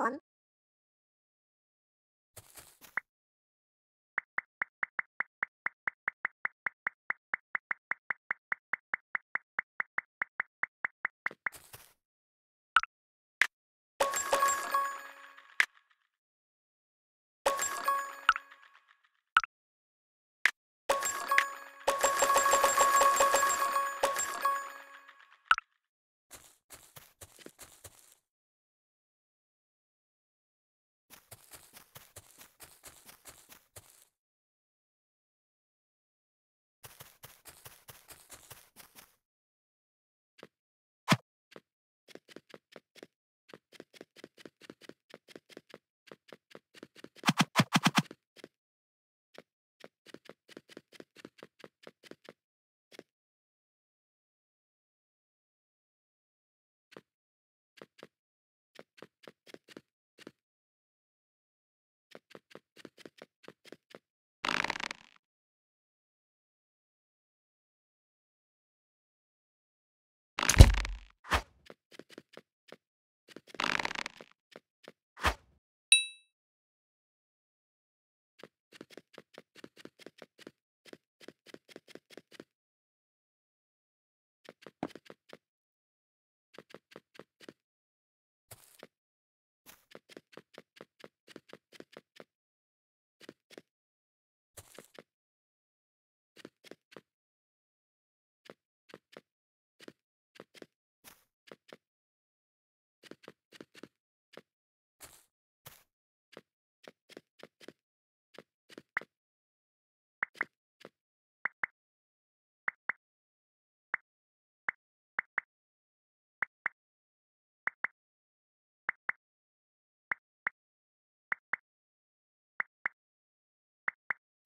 someone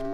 you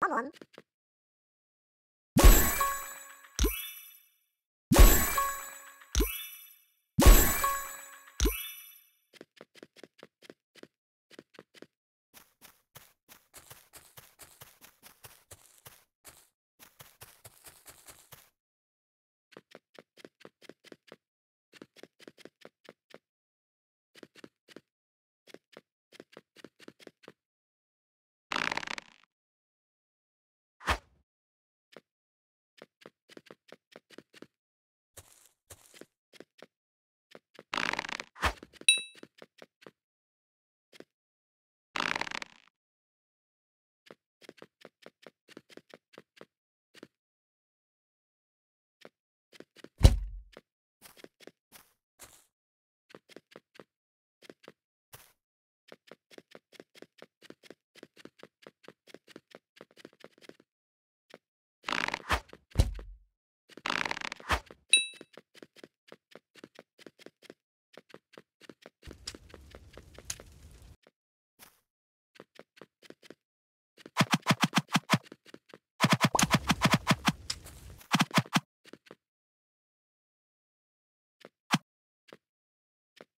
Come on.